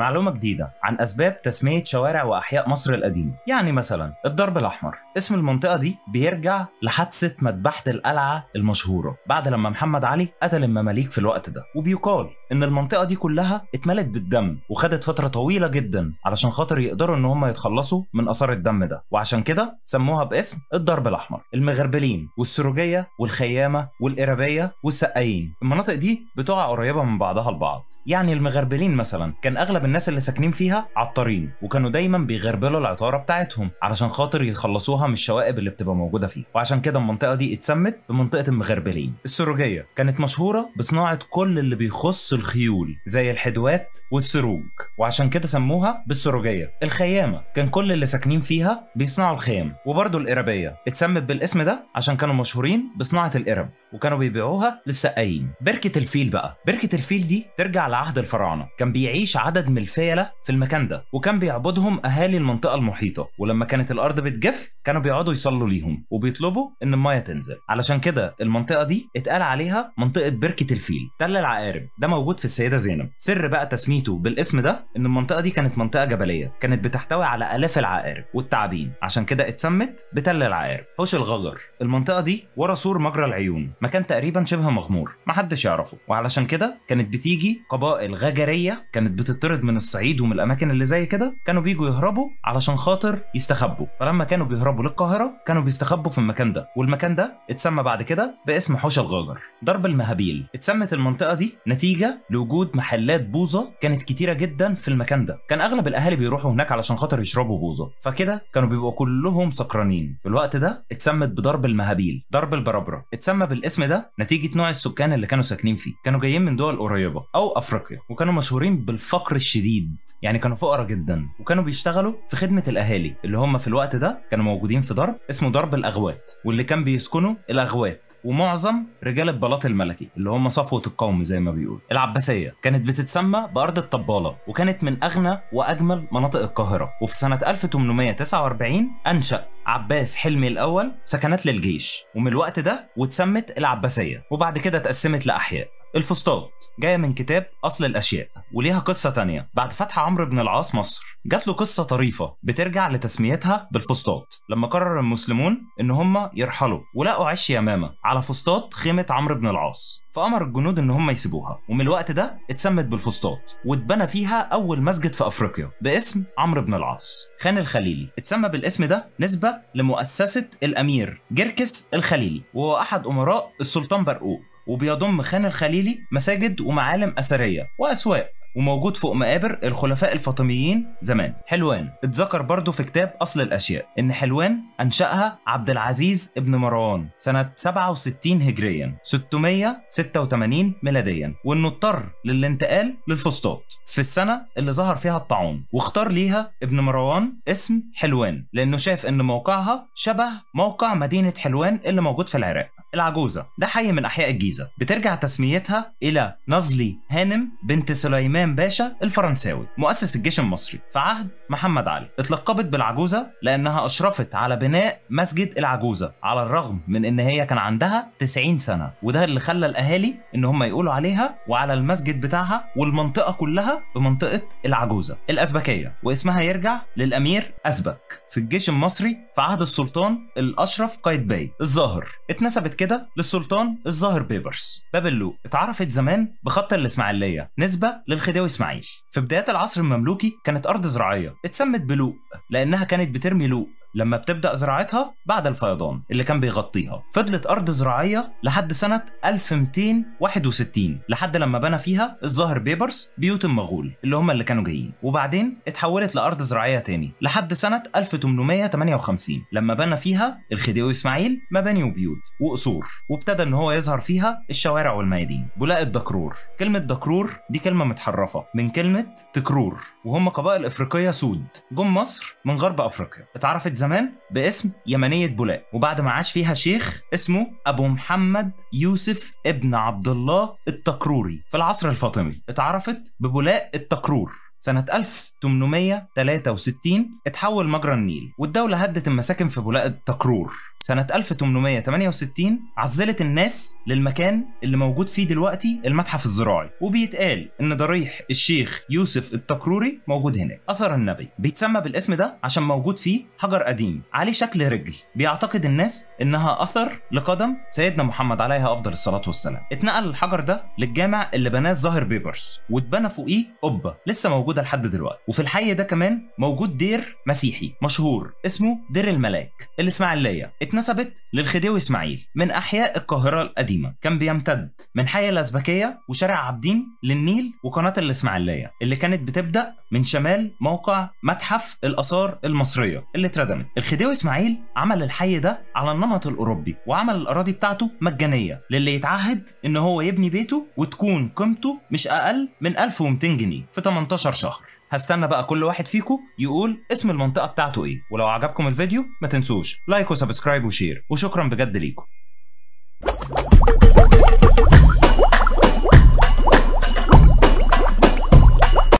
معلومة جديدة عن أسباب تسمية شوارع وأحياء مصر القديمة. يعني مثلا الضرب الأحمر. اسم المنطقة دي بيرجع لحادثة مذبحة القلعة المشهورة بعد لما محمد علي قتل المماليك في الوقت ده. وبيقال إن المنطقة دي كلها اتملت بالدم وخدت فترة طويلة جدا علشان خاطر يقدروا إن هم يتخلصوا من آثار الدم ده. وعشان كده سموها باسم الضرب الأحمر. المغربلين والسروجية والخيامة والإرابية والسقايين. المناطق دي بتقع قريبة من بعضها البعض يعني المغربلين مثلا كان أغلب الناس اللي ساكنين فيها عطارين وكانوا دايما بيغربلوا العطارة بتاعتهم علشان خاطر يخلصوها من الشوائب اللي بتبقى موجودة فيها. وعشان كده المنطقة دي اتسمت بمنطقة المغربلين. السروجية كانت مشهورة بصناعة كل اللي بيخص الخيول زي الحدوات والسروج وعشان كده سموها بالسروجية. الخيامة كان كل اللي ساكنين فيها بيصنعوا الخيام. وبرضه القربيه اتسمت بالاسم ده عشان كانوا مشهورين بصناعة القرب وكانوا بيبيعوها للسقايين. بركة الفيل بقى. بركة الفيل دي ترجع لعهد الفراعنة. كان بيعيش عدد من الفيلة في المكان ده وكان بيعبدهم أهالي المنطقة المحيطة. ولما كانت الأرض بتجف كانوا بيقعدوا يصلوا ليهم وبيطلبوا إن المايه تنزل. علشان كده المنطقة دي اتقال عليها منطقة بركة الفيل تل العقارب. ده موجود في السيدة زينب. سر بقى تسميته بالاسم ده إن المنطقة دي كانت منطقة جبلية كانت بتحتوي على آلاف العقارب والتعابين. عشان كده اتسمت بتل العقارب. حوش الغجر. المنطقة دي ورا سور مجرى العيون. مكان تقريبا شبه مغمور محدش يعرفه. وعلشان كده كانت بتيجي قبائل غجريه كانت بتطرد من الصعيد ومن الأماكن اللي زي كده كانوا بيجوا يهربوا علشان خاطر يستخبوا. فلما كانوا بيهربوا للقاهرة كانوا بيستخبوا في المكان ده. والمكان ده اتسمى بعد كده باسم حوش الغجر ضرب المهابيل. اتسمت المنطقة دي نتيجة لوجود محلات بوظة كانت كتيرة جدا في المكان ده. كان أغلب الأهالي بيروحوا هناك علشان خاطر يشربوا بوظة. فكده كانوا بيبقوا كلهم سكرانين. في الوقت ده اتسمت بضرب المهابيل ضرب البربره اتسمى بالاسم ده نتيجة نوع السكان اللي كانوا ساكنين فيه. كانوا جايين من دول قريبة أو أفريقيا وكانوا مشهورين بالفقر الشديد يعني كانوا فقراء جدا وكانوا بيشتغلوا في خدمة الأهالي اللي هم في الوقت ده كانوا موجودين في ضرب اسمه ضرب الأغوات واللي كان بيسكنوا الأغوات ومعظم رجال البلاط الملكي اللي هم صفوة القوم زي ما بيقول العباسية كانت بتتسمى بأرض الطبالة وكانت من أغنى وأجمل مناطق القاهرة. وفي سنة 1849 أنشأ عباس حلمي الأول سكنات للجيش ومن الوقت ده واتسمت العباسية وبعد كده اتقسمت لأحياء. الفسطاط جاية من كتاب أصل الأشياء وليها قصة تانية. بعد فتح عمرو بن العاص مصر جات له قصة طريفة بترجع لتسميتها بالفسطاط لما قرر المسلمون إن هم يرحلوا ولقوا عش يمامة على فسطاط خيمة عمرو بن العاص فأمر الجنود إن هم يسيبوها ومن الوقت ده اتسمت بالفسطاط واتبنى فيها أول مسجد في أفريقيا باسم عمرو بن العاص. خان الخليلي اتسمى بالاسم ده نسبة لمؤسسة الأمير جركس الخليلي وهو أحد أمراء السلطان برقوق. وبيضم خان الخليلي مساجد ومعالم أثرية وأسواق وموجود فوق مقابر الخلفاء الفاطميين زمان. حلوان اتذكر برضه في كتاب أصل الأشياء إن حلوان أنشأها عبد العزيز ابن مروان سنة 67 هجريا 686 ميلاديا وإنه اضطر للانتقال للفسطاط في السنة اللي ظهر فيها الطاعون واختار ليها ابن مروان اسم حلوان لأنه شاف إن موقعها شبه موقع مدينة حلوان اللي موجود في العراق. العجوزة. ده حي من أحياء الجيزة. بترجع تسميتها إلى نزلي هانم بنت سليمان باشا الفرنساوي مؤسس الجيش المصري في عهد محمد علي. اتلقبت بالعجوزة لأنها أشرفت على بناء مسجد العجوزة على الرغم من إن هي كان عندها 90 سنة. وده اللي خلى الأهالي إن هم يقولوا عليها وعلى المسجد بتاعها والمنطقة كلها بمنطقة العجوزة. الأزبكية واسمها يرجع للأمير أزبك. في الجيش المصري في عهد السلطان الأشرف قايتباي الظاهر. اتنسبت كده للسلطان الظاهر بيبرس. باب اللوق. اتعرفت زمان بخط الإسماعيلية. نسبة للخديوي إسماعيل. في بدايات العصر المملوكي كانت أرض زراعية. اتسمت بلوق لأنها كانت بترمي لوق. لما بتبدأ زراعتها بعد الفيضان اللي كان بيغطيها. فضلت أرض زراعية لحد سنة 1261 لحد لما بنى فيها الظاهر بيبرس بيوت المغول اللي هم اللي كانوا جايين. وبعدين اتحولت لأرض زراعية تاني لحد سنة 1858 لما بنى فيها الخديوي إسماعيل مباني وبيوت وقصور وابتدى إن هو يظهر فيها الشوارع والميادين. بولاق الدكرور. كلمة دكرور دي كلمة متحرفة من كلمة تكرور وهم قبائل إفريقية سود جم مصر من غرب أفريقيا. اتعرفت زمان باسم يمنية بولاق وبعد ما عاش فيها شيخ اسمه أبو محمد يوسف ابن عبد الله التكروري في العصر الفاطمي. اتعرفت ببولاق التكرور سنة 1863 اتحول مجرى النيل والدولة هدت المساكن في بولاق التكرور سنة 1868 عزلت الناس للمكان اللي موجود فيه دلوقتي المتحف الزراعي وبيتقال إن ضريح الشيخ يوسف التكروري موجود هناك. أثر النبي بيتسمى بالاسم ده عشان موجود فيه حجر قديم عليه شكل رجل. بيعتقد الناس إنها أثر لقدم سيدنا محمد عليه أفضل الصلاة والسلام. اتنقل الحجر ده للجامع اللي بناه الظاهر بيبرس واتبنى فوقيه قبة لسه موجودة لحد دلوقتي. وفي الحي ده كمان موجود دير مسيحي مشهور اسمه دير الملاك. الإسماعيلية. اتنسبت للخديوي إسماعيل من أحياء القاهرة القديمة. كان بيمتد من حي الازبكيه وشارع عابدين للنيل وقناة الإسماعيلية اللي كانت بتبدأ من شمال موقع متحف الآثار المصرية اللي اتردمت. الخديوي إسماعيل عمل الحي ده على النمط الأوروبي وعمل الأراضي بتاعته مجانية للي يتعهد إن هو يبني بيته وتكون قيمته مش أقل من 1200 جنيه في 18 شهر. هستنى بقى كل واحد فيكم يقول اسم المنطقة بتاعته إيه. ولو عجبكم الفيديو ما تنسوش like و subscribe و share. وشكرا بجد ليكم